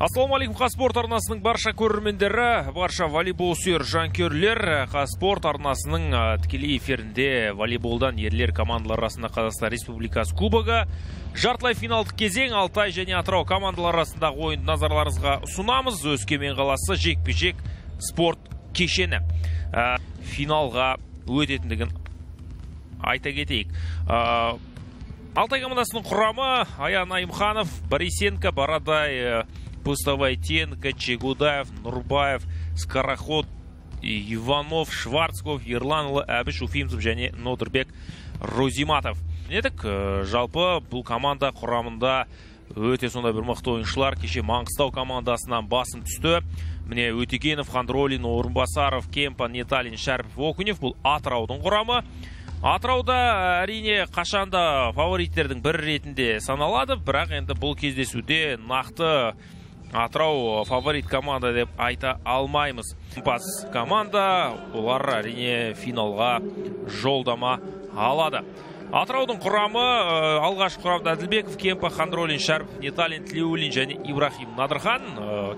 ассалаумағалейкум қазспорт арнасының барша көрермендері барша волейбол сүйер жанкүйерлер қазспорт арнасының тікелей эфирінде волейболдан ерлер командалар арасында қазақстан республикасы кубогы жартылай финалдық кезең алтай және атырау командалар арасындағы ойынды назарларыңызға ұсынамыз. Өскемен қаласы жекпе жек спорт кешені. Финалға өтетіндігін айта кетейік. Алтай командасының құрамы аян айымханов борисенко бородай Пустовайтенко, Чегудаев, Нурбаев, Скороход, Иванов, Шварцков, Ерланұлы, Әбіш Уфимцев және Нодырбек Розиматов. Едік, жалпы бұл команда құрамында өте сондай бір мықты ойыншылар кеше Маңғыстау командасынан басым түсті. Міне Өтегенов, Хандролин, Орынбасаров, Кемпа, Неталин, Шәрпов, Окунев бұл Атыраудың құрамы. Атырауда әрине қашанда фавориттердің бір ретінде саналады, бірақ енді бұл кездесуде нақты атырау фаворит команда деп айта алмаймыз. Пас команда олар әрине финалға жолдама алады. Атыраудың құрамы алғашқы құрамда әділбеков кемпа хандролин шәріп неталин тлеулин және ибрахим надырхан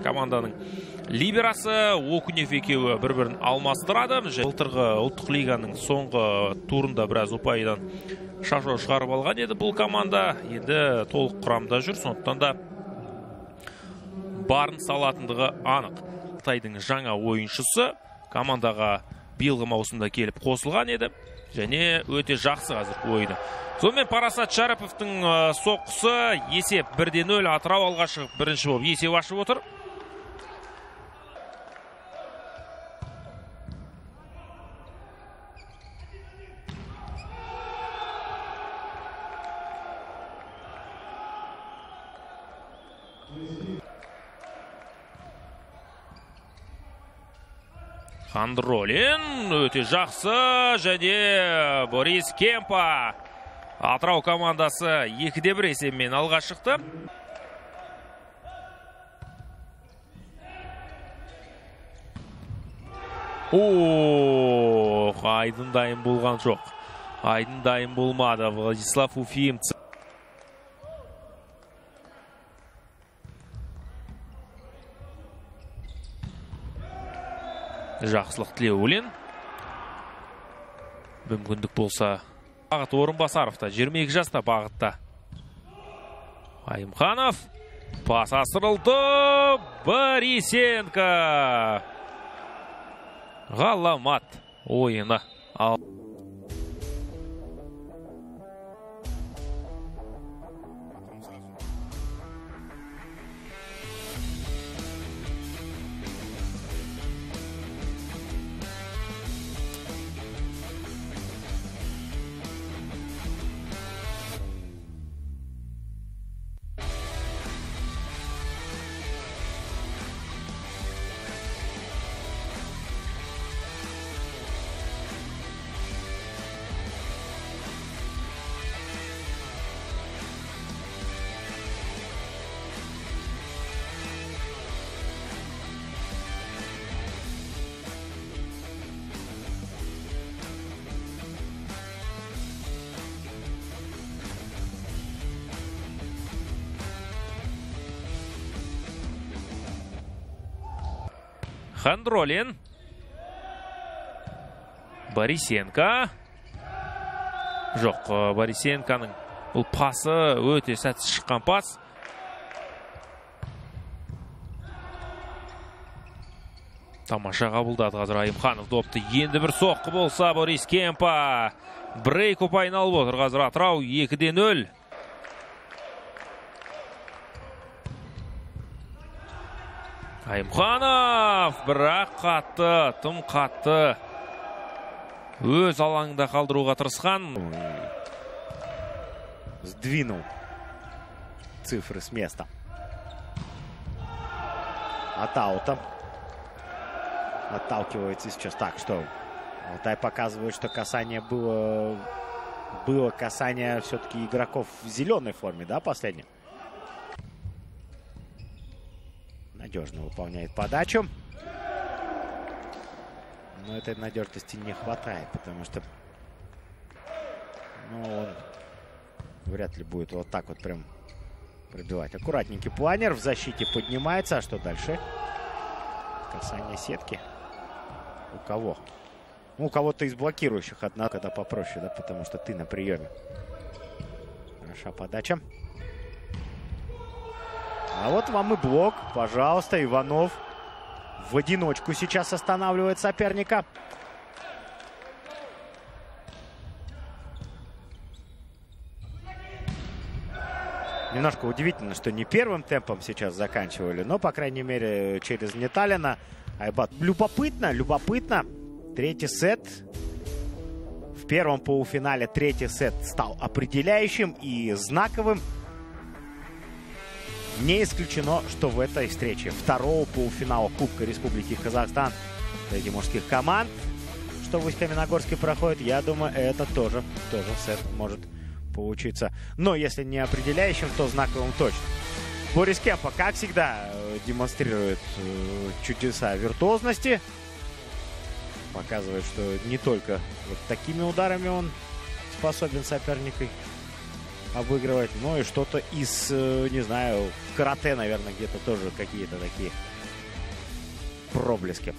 команданың либерасы окунев екеуі бір бірін алмастырады былтырғы ұлттық лиганың соңғы турында біраз ұпайдан шашау шығарып алған еді бұл команда. Енді толық құрамда жүр сондықтан да барын салатындығы анық. Қытайдың жаңа ойыншысы командаға биылғы маусымда келіп қосылған еді және өте жақсы қазір ойыны. Сонымен парасат шәріповтың соққысы есеп бірде нөл атырау алға шығып бірінші болып есеп ашып отыр. Хандролин өте жақсы және Борис Кемпа Атырау командасы 2-де 1 есебімен алға шықты. Ох, айдын дайын болған жоқ. Айдын дайын болмады. Владислав Уфимцев. Жақсылық тілеулин мүмкіндік болса бағыт орынбасаровта 22 жаста бағытта. Айымханов пас асырылды борисенко. Ғаламат ойыны ал Хандролин. Борисенко. Жоқ, Борисенконың бұл пасы өте сәтсіз шыққан пас. Тамаша қабылдады қазір Айымханов допты. Енді бір соққы болса Борис Кемпа. Брейк ұпайын алып отыр қазір Атырау 2-де 0. Айымханов бірақ қатты, тым қатты. Өз алаңында қалдыруға тырысқан. Сдвинул цифры с места. От. Отталкивается сейчас. Так, что? Алтай показывает, что касание было... Было касание все-таки игроков в зеленой форме, да, последнем? Надежно выполняет подачу. Но этой надежности не хватает, потому что ну, он вряд ли будет вот так вот прям пробивать. Аккуратненький планер. В защите поднимается. А что дальше? Касание сетки. У кого? Ну, у кого-то из блокирующих, однако, это попроще, да, потому что ты на приеме. Хороша подача. А вот вам и блок. Пожалуйста, Иванов в одиночку сейчас останавливает соперника. Немножко удивительно, что не первым темпом сейчас заканчивали, но, по крайней мере, через Неталина. Айбат. Любопытно, любопытно. Третий сет. В первом полуфинале третий сет стал определяющим и знаковым. Не исключено, что в этой встрече второго полуфинала Кубка Республики Казахстан среди мужских команд, что в Усть-Каменогорске проходит, я думаю, это тоже, тоже сет может получиться. Но если не определяющим, то знаковым точно. Борис Кемпа, как всегда, демонстрирует э, чудеса виртуозности. Показывает, что не только вот такими ударами он способен соперника обыгрывать, но и что-то из, э, не знаю, карате, наверное, где-то тоже какие-то такие проблески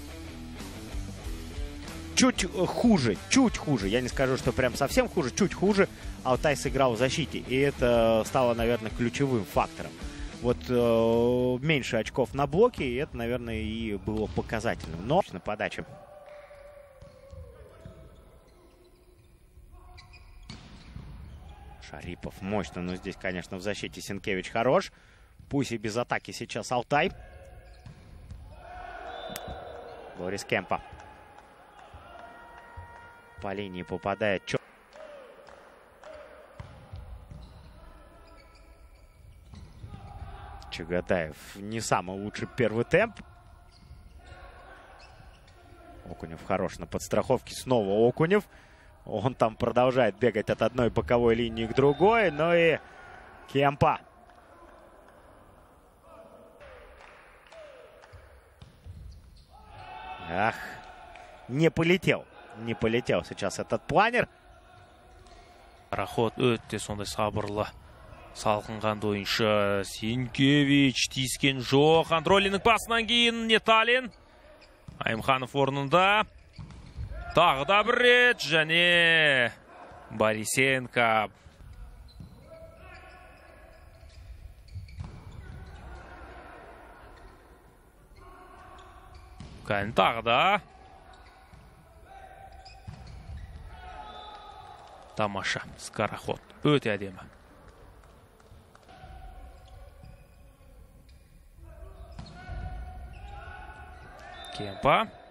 чуть хуже, чуть хуже. Я не скажу, что прям совсем хуже, чуть хуже. Алтай сыграл в защите. И это стало, наверное, ключевым фактором. Вот э, меньше очков на блоке, и это, наверное, и было показательным. Но на подаче. Шарипов мощно, но здесь, конечно, в защите Сенкевич хорош. Пусть и без атаки сейчас Алтай. Борис Кемпа по линии попадает. Чё... Чагадаев не самый лучший первый темп. Окунев хорош на подстраховке. Снова Окунев. Он там продолжает бегать от одной боковой линии к другой. Но и Кемпа. Ах, не полетел не полетел сейчас этот планер. Пароход өте сондай сабырлы салқынған ойыншы Синкевич тиіскен жоқ. Андролиннің пасынан кейін Неталин. Аймханов орнында. Тағы да бір рет және Борисенко. Кән тағы да тамаша скороход. Өте әдемі кемпа.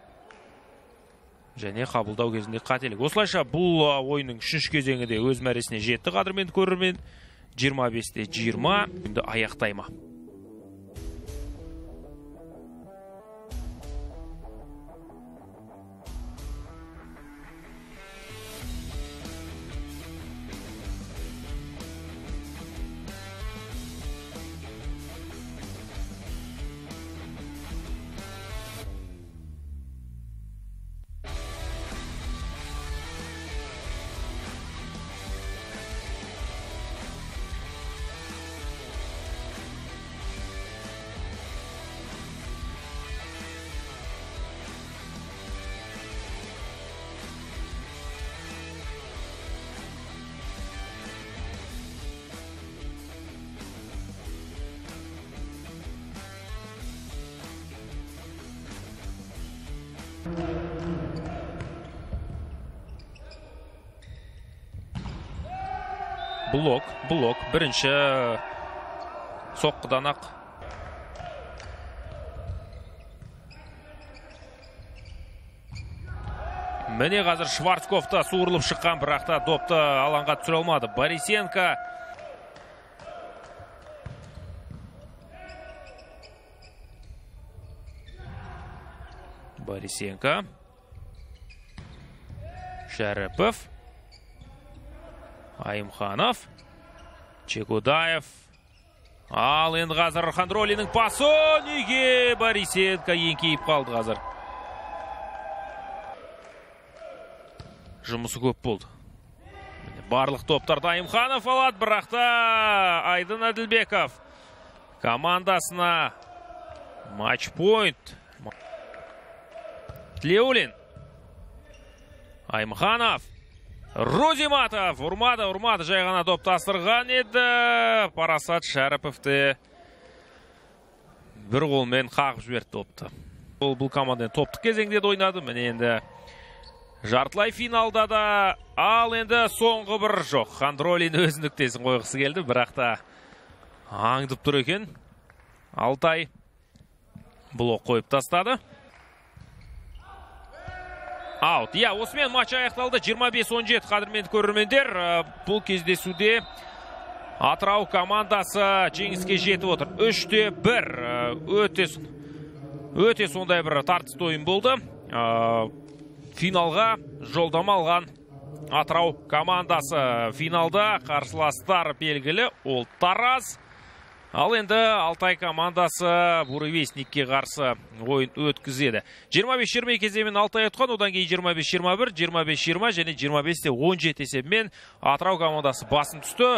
Және қабылдау кезінде қателік. Осылайша бұл ойынның үшінші кезеңі де өз мәресіне жетті қадірменді көрермен. 25-те 20 аяқтай ма блок блок. Бірінші соққыдан ақ. Міне қазір шварцков та суырылып шыққан бірақ та допты алаңға түсіре алмады. Борисенко борисенко. Шәріпов айымханов чекудаев. Ал енді қазір хандролиннің пасы. Неге борисенко еңкейіп қалды қазір жұмысы көп болды. Барлық топтарды айымханов алады бірақ та айдын әділбеков командасына матч пойнт тлеулин. Аймханов. Рузиматов. Ұрмады ұрмады жай ғана доп тастырған еді. Парасат шәріповті бір қолмен қағып жіберді допты ол бұл команда топтық кезеңде де ойнады. Міне енді жартылай финалда да. Ал енді соңғы бір жоқ. Хандролин өз нүктесін қойғысы келді бірақ та аңдып тұр екен. Алтай блок қойып тастады. Аут. Иә осымен матч аяқталды. 25-17 қадірменді көрермендер. Бұл кездесуде атырау командасы жеңіске жетіп отыр. Үште бір. Өте өте сондай бір тартысты ойын болды. Финалға жолдама алған атырау командасы. Финалда қарсыластар белгілі. Ол тараз. Ал енді Алтай командасы Буревестникке қарсы ойын өткізеді. 25-20 кеземен Алтай ұтқан, одан кейін 25-21, 25-20 және 25-17 есебімен Атырау командасы басын түсті.